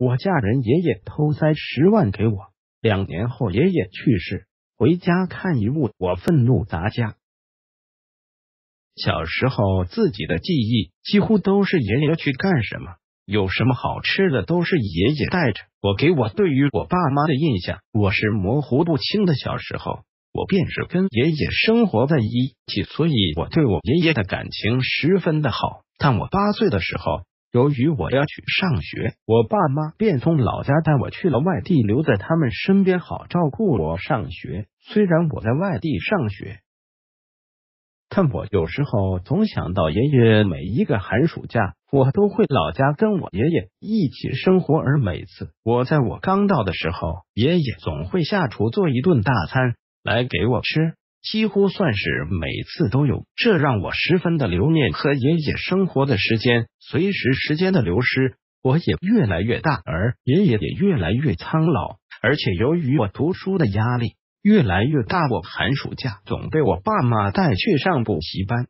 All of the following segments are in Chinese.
我嫁人，爷爷偷塞十万给我。两年后，爷爷去世，回家看一物，我愤怒砸家。小时候自己的记忆几乎都是爷爷去干什么，有什么好吃的都是爷爷带着。我给我对于我爸妈的印象，我是模糊不清的。小时候，我便是跟爷爷生活在一起，所以我对我爷爷的感情十分的好。但我八岁的时候。由于我要去上学，我爸妈便从老家带我去了外地，留在他们身边，好照顾我上学。虽然我在外地上学，但我有时候总想到爷爷。每一个寒暑假，我都会老家跟我爷爷一起生活。而每次我在我刚到的时候，爷爷总会下厨做一顿大餐来给我吃。几乎算是每次都有，这让我十分的留念和爷爷生活的时间。随时时间的流失，我也越来越大，而爷爷也越来越苍老。而且由于我读书的压力越来越大，我寒暑假总被我爸妈带去上补习班。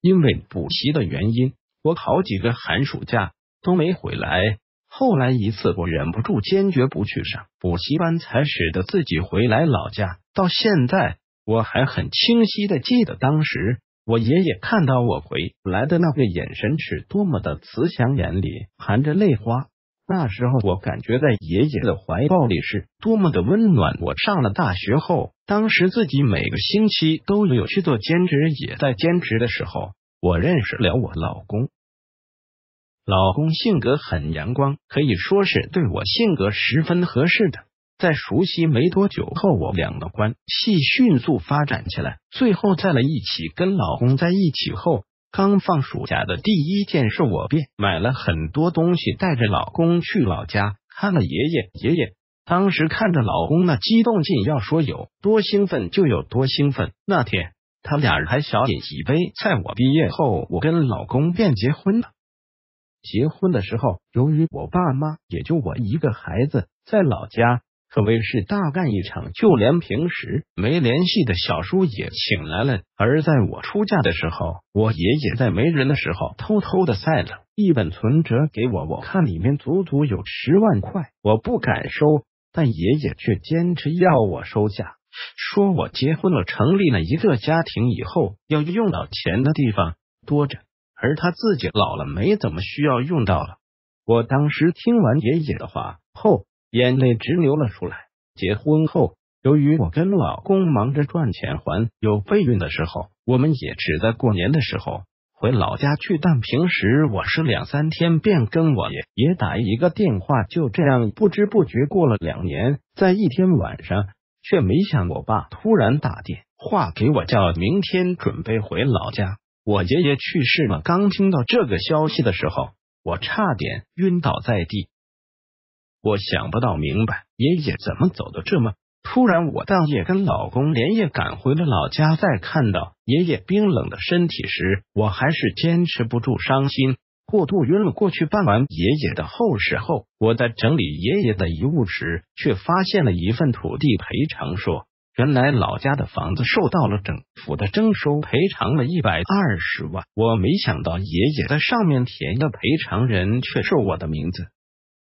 因为补习的原因，我好几个寒暑假都没回来。后来一次，我忍不住坚决不去上补习班，才使得自己回来老家。到现在，我还很清晰的记得当时我爷爷看到我回来的那个眼神是多么的慈祥，眼里含着泪花。那时候，我感觉在爷爷的怀抱里是多么的温暖。我上了大学后，当时自己每个星期都有去做兼职，也在兼职的时候，我认识了我老公。老公性格很阳光，可以说是对我性格十分合适的。在熟悉没多久后，我俩的关系迅速发展起来。最后在了一起，跟老公在一起后，刚放暑假的第一件事，我便买了很多东西，带着老公去老家看了爷爷。爷爷当时看着老公那激动劲，要说有多兴奋就有多兴奋。那天他俩人还小饮几杯。在我毕业后，我跟老公便结婚了。结婚的时候，由于我爸妈也就我一个孩子，在老家可谓是大干一场，就连平时没联系的小叔也请来了。而在我出嫁的时候，我爷爷在没人的时候偷偷的塞了一本存折给我，我看里面足足有十万块，我不敢收，但爷爷却坚持要我收下，说我结婚了，成立了一个家庭以后要用到钱的地方多着。而他自己老了，没怎么需要用到了。我当时听完爷爷的话后，眼泪直流了出来。结婚后，由于我跟老公忙着赚钱还有备孕的时候，我们也只在过年的时候回老家去。但平时我是两三天便跟我爷爷打一个电话，就这样不知不觉过了两年。在一天晚上，却没想我爸突然打电话给我，叫明天准备回老家。我爷爷去世了。刚听到这个消息的时候，我差点晕倒在地。我想不到明白爷爷怎么走的这么突然。我当夜跟老公连夜赶回了老家，在看到爷爷冰冷的身体时，我还是坚持不住伤心，过度晕了过去。办完爷爷的后事后，我在整理爷爷的遗物时，却发现了一份土地赔偿说。原来老家的房子受到了政府的征收，赔偿了一百二十万。我没想到爷爷在上面填的赔偿人却是我的名字。